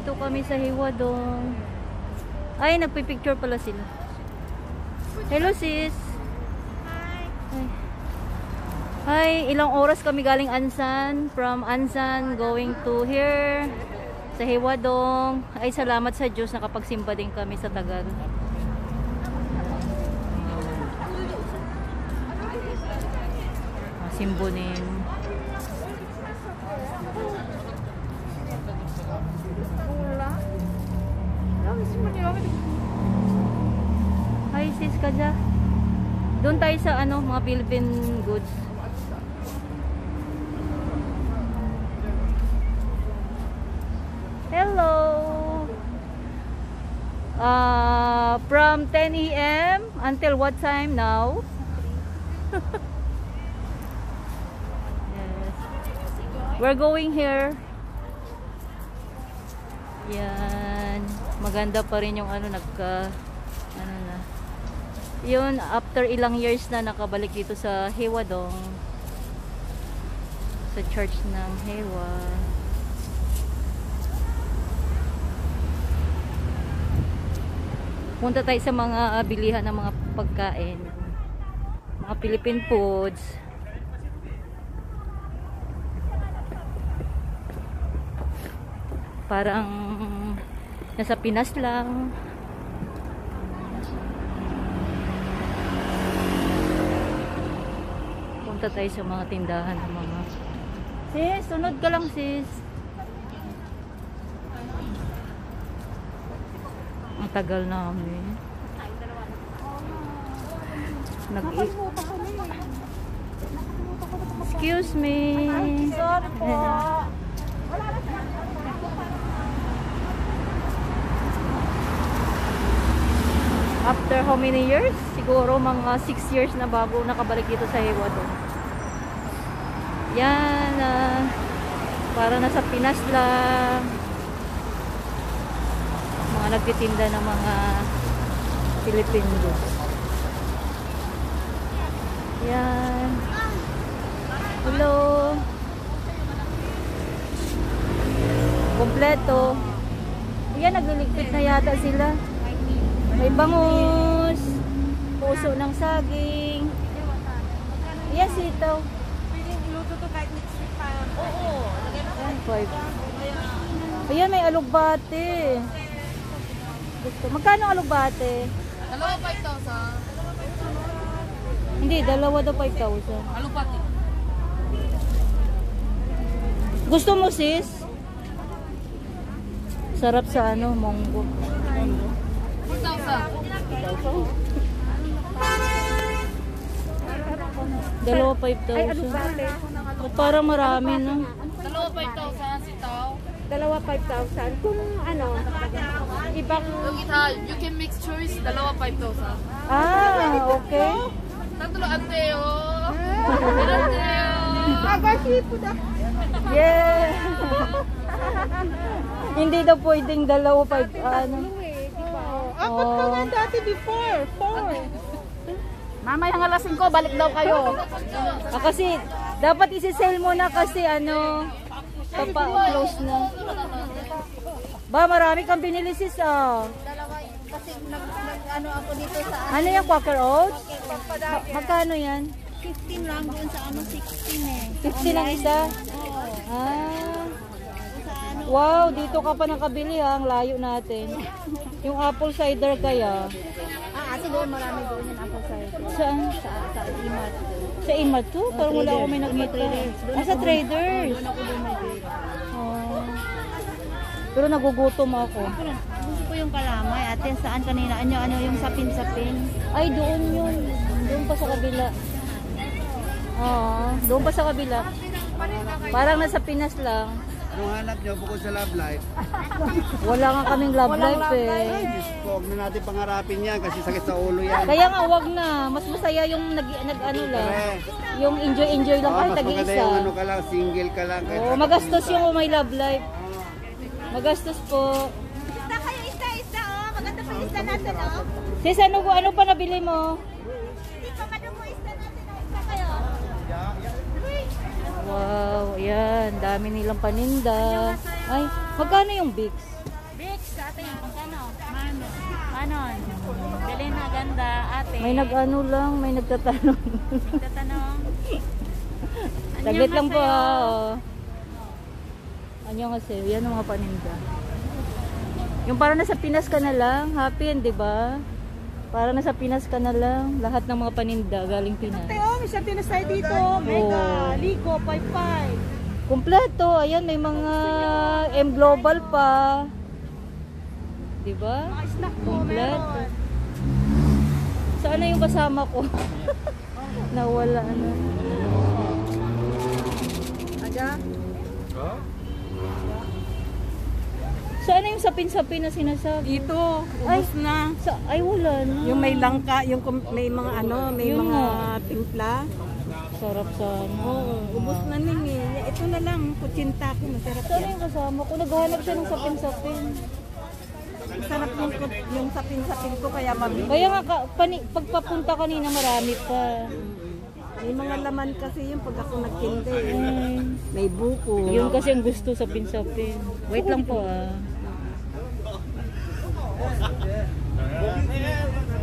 Nandito kami sa Hiwadong. Ay, nagpipicture pala sila. Hello sis. Hi. Hi, ilang oras kami galing Ansan. From Ansan going to here sa Hiwadong. Ay, salamat sa Diyos nakapagsimba din kami sa Tagal. Ah, Simbonin. Hi sis Kaja. Doon tayo sa ano, mga Philippine goods. Hello. Uh, from 10 a.m. until what time now? yes. We're going here. Yan. Maganda pa rin yung ano nagka ano na. Yun after ilang years na nakabalik dito sa Hewadong. Sa church ng Hewa. Punta tayo sa mga ah, bilihan ng mga pagkain. Mga Philippine foods. Parang nasa Pinas lang. Punta tayo sa mga tindahan ng mga Sis, sunod ka lang sis. Ang tagal namin. Nag Excuse me. Sorry po. After how many years? Siguro mga 6 years na bago nakabalik dito sa Hewado. Yan. ah, para nasa Pinas lang. Mga nagtitinda ng mga Philippine. Yan. Hello. Kompleto. Yan, nagliligpit na yata sila. May bangus, puso ng saging. Yes, ito. Pwede iluto to kahit next week pa. Oo. Ayan, may alugbate. Gusto. Magkano alugbate? Dalawa 5,000. Hindi, dalawa daw 5,000. Alupati. Gusto mo, sis? Sarap sa ano, monggo. 4,000. Dalawa 5,000. Oh, parang marami, no? Dalawa 5,000 sitaw. Dalawa 5,000. Kung ano, ibang Yung isa, you can mix choice, dalawa 5,000. Ah, okay. Tatlo anteo. Anteo. agasipo na. Yeah. Hindi daw pwedeng dalawa 5, ano. Apat ka nga dati before. Four. Mamaya ng alas 5, balik daw kayo. Ah, kasi, dapat isi-sell mo na kasi ano, papa, close na. Ba, marami kang binili sis, ah. Dalawa kasi nag, nag ano ako dito sa Ano yung Quaker Oats? Ma- magkano yan? 15 lang doon sa ano 16 eh. 50 lang isa? Oo. Ah. Wow, dito ka pa nakabili ha, ang layo natin. Yung apple cider kaya. ah, siguro marami doon yung apple cider. Saan? Sa, sa Imat. Sa Inmat to? Parang wala ako may nakita. Ah, sa traders. Doon ako doon mag Oh. Pero nagugutom ako. Gusto ko yung kalamay. Ate, saan kanina? Ano, ano yung sapin-sapin? Ay, doon yun. Doon pa sa kabila. Oo, doon pa sa kabila. Parang nasa Pinas lang. Anong hanap nyo bukod sa love life? Wala nga kaming love life Ay, eh. Diyos ko, huwag na natin pangarapin yan kasi sakit sa ulo yan. Kaya nga wag na. Mas masaya yung nag, nag ano lang. Yung enjoy-enjoy lang Oh, kahit mas maganda tag-iisa. yung ano ka lang, single ka lang. kahit saan magastos yung may love life. Magastos po. Isda kayo, isda, isda, oh. Maganda pa yung isda natin, oh. Sis, ano, ano pa nabili mo? Hindi pa madungo isda natin, oh. Wow, yan. Dami nilang paninda. Ay, magkano yung Bix? ate, magkano? Mano. Manon. Bilhin na ganda, ate. May nag-ano lang, may nagtatanong. Tatanong. Saglit lang po. ah, oh. Anyo kasi, yan ang mga paninda. Yung parang nasa Pinas ka na lang, happy di ba? Parang nasa Pinas ka na lang, lahat ng mga paninda galing Pinas. oh, may sa tinasay dito. Mega, Ligo, 5-5. Kumpleto, ayan, may mga M Global pa. Di ba? Snack Kumpleto. Saan na yung kasama ko? Nawala na. Aga? Saan na yung sapin-sapin na sinasabi? Dito, Ay. ubos na. Sa, ay, wala na. Yung may langka, yung may mga ano, may Yun mga nga. timpla. Sarap sana. Oo, ubos na ning eh. Ito na lang, kutsinta ko, masarap Saan yan. yung kasama ko? Naghahanap siya ng sapin-sapin. Masarap yung, yung sapin-sapin ko, kaya mabili. Kaya nga, ka, pani, pagpapunta kanina marami pa. May mga laman kasi yung pag ako nagtindi. Ay, May buko. yun kasi ang gusto sapin-sapin. Wait lang po ah.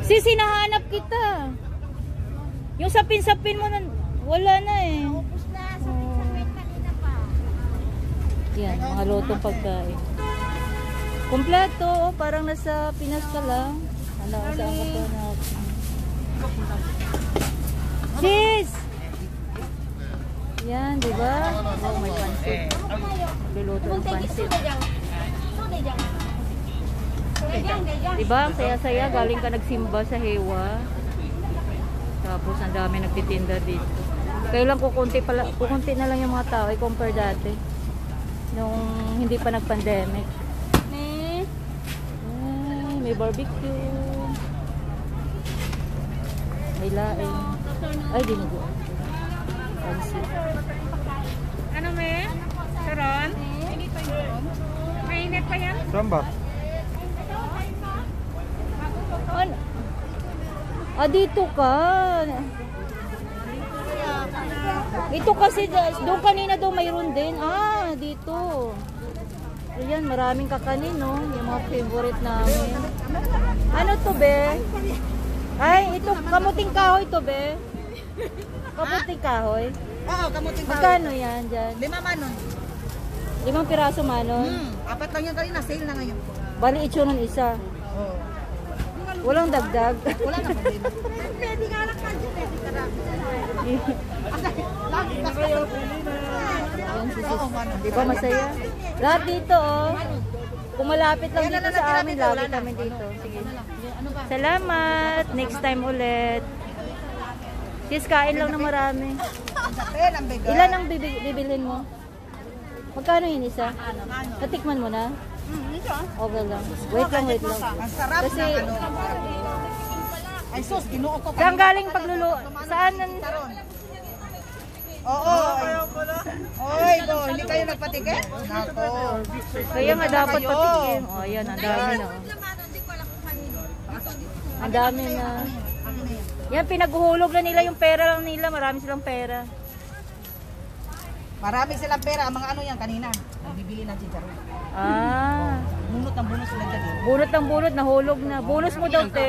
Sis, hinahanap kita. Yung sapin-sapin mo, na, wala na eh. Ubus na, sapin-sapin kanina pa. Yan, mga lotong pagkain. Kompleto, oh, parang nasa Pinas ka lang. Ano, saan ka pa na? Sis! Yan, di ba? Oh, may pansit. Luluto ng pansit. Di ba? Ang saya-saya. Galing ka nagsimba sa Hewa. Tapos ang dami nagtitinda dito. Kailan kukunti, pala, kukunti na lang yung mga tao i-compare dati. Nung hindi pa nag-pandemic. Ay, may barbecue. May laing. Ay, dinugo. Pansit. Ano may? Karon? Mainit pa yan? Saan ba? Ano? Ah, dito ka. Ito kasi, doon kanina daw mayroon din. Ah, dito. Ayan, maraming kakanin, no? Yung mga favorite namin. Ano to, be? Ay, ito, kamuting kahoy to, be. Kamuting kahoy. Oo, kamuting Magkano yan dyan? Lima manon. Limang piraso manon. Hmm, apat lang yan kanina, sale na ngayon. Bali, itsunon isa. Oo. Walang dagdag. Wala na problema. Pwede nga lang kanyo, pwede ka lang. Ayan, si manon. Di ba masaya? Lahat dito, oh. Kung malapit lang dito sa amin, lagi kami dito. Sige. Salamat. Next time ulit. Sis, kain lang ng marami. Ilan ang bibi- bibilhin mo? Magkano yun isa? Natikman mo na? Okay lang. Wait lang, wait lang. Ang sarap Kasi, ng ano. Ay sus, kinuo ko. saan galing paglulu... Saan? Oo. Oy, go, hindi kayo nagpatigil? Nako. Kaya nga dapat patikim. Oh, ayan, ang dami na. Ang dami na. Yan, pinaghuhulog na nila yung pera lang nila. Marami silang pera. Marami silang pera. Ang mga ano yan kanina. Bibili ng chicharon. Ah, Bunot ng bunot sila dyan. eh. bunot ng bunot, nahulog na. Bonus mo daw, te.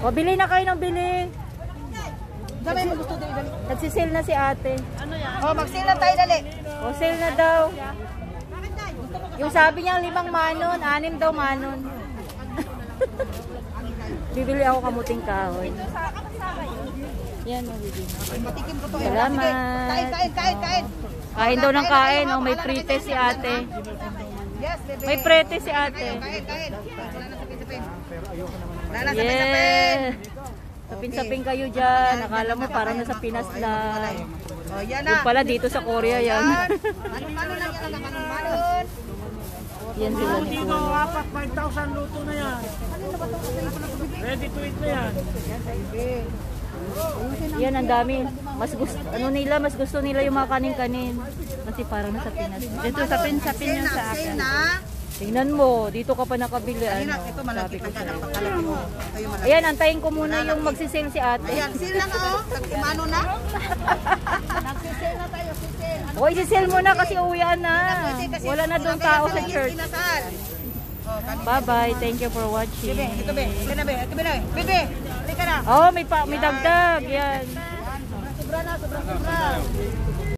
O, bili na kayo ng bili. Sabi mo gusto din dali. Nagsisale na si ate. Oh, mag-sale na tayo dali. O, sale na daw. Yung sabi niya limang manon, anim daw manon. Bibili ako kamuting kahoy. Yan, mabibili. Matikim ko to. eh. Salamat. Kain, kain, kain, kain. Kain daw ng kain, oh, may prete si ate. Yes. May prete si ate. Kain, kain. Sapin-sapin. Wala na sapin-sapin. Kayo dyan. Akala mo parang nasa Pinas lang. Oh, yan na. Yung pala dito sa Korea yan. Manon-manon lang yan. Manon-manon. yan sila. Apat, 5,000 luto na yan. Ready to eat na yan. Yan, ang dami. Mas gusto, ano nila, mas gusto nila yung mga kanin-kanin. Kasi parang nasa Pinas. Dito sa Pinsapin Sale yung na, sa akin. na. Tingnan mo, dito ka pa nakabili. Ano, ito malaki ko pa. Napagkalaki mo. Yung. Ayan, antayin ko muna yung magsisale si ate. Ayan, sale na nga oh. Tag- Mano na. Nagsisale na tayo, sale. Ano O, isi-sell mo na kasi uwian na. Wala na doon tao sa church. Bye-bye. Thank you for watching. Ito be, ito be, ito be na. Bebe, halika na. Oh, may pa may dagdag. Yan. Sobra na, sobra, sobra.